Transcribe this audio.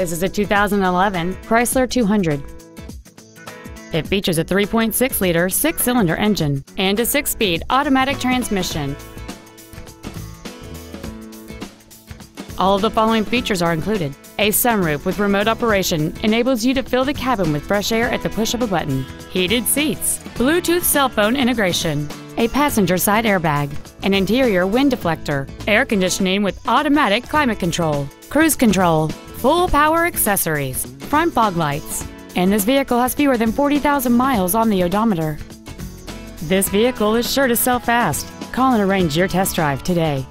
This is a 2011 Chrysler 200. It features a 3.6-liter six-cylinder engine and a six-speed automatic transmission. All of the following features are included. A sunroof with remote operation enables you to fill the cabin with fresh air at the push of a button. Heated seats, Bluetooth cell phone integration, a passenger side airbag, an interior wind deflector, air conditioning with automatic climate control, cruise control, full power accessories, front fog lights, and this vehicle has fewer than 40,000 miles on the odometer. This vehicle is sure to sell fast. Call and arrange your test drive today.